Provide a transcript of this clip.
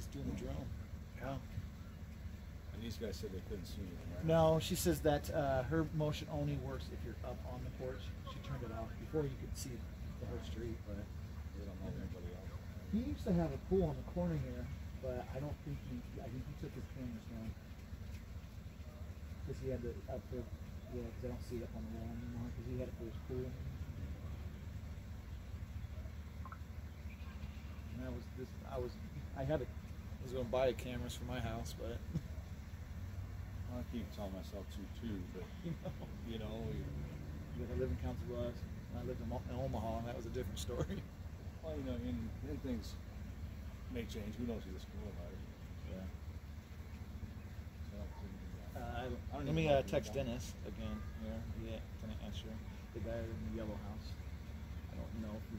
he's doing the drone. Yeah. And these guys said they couldn't see anything, right? No, she says that uh, her motion only works if you're up on the porch. She turned it off before you could see the whole street, but They don't know anybody else. he used to have a pool on the corner here, but I don't think he. I think he took his cameras down because he had the up there. Yeah, because I don't see it up on the wall anymore because he had it for his pool. And that was this. I was. I had a. I was going to buy cameras for my house, but I keep telling myself to too, but you know. you know, you, I live in Council Bluffs. and I lived in, in Omaha, and that was a different story. well, you know, and, and things may change. Who knows who this it? Yeah. So, uh, I, I don't let me uh, text. Dennis again. Yeah, can I answer? The guy in the yellow house. I don't know if he